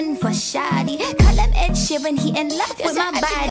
for shoddy. Call him Ed Sheeran, he in love with my body.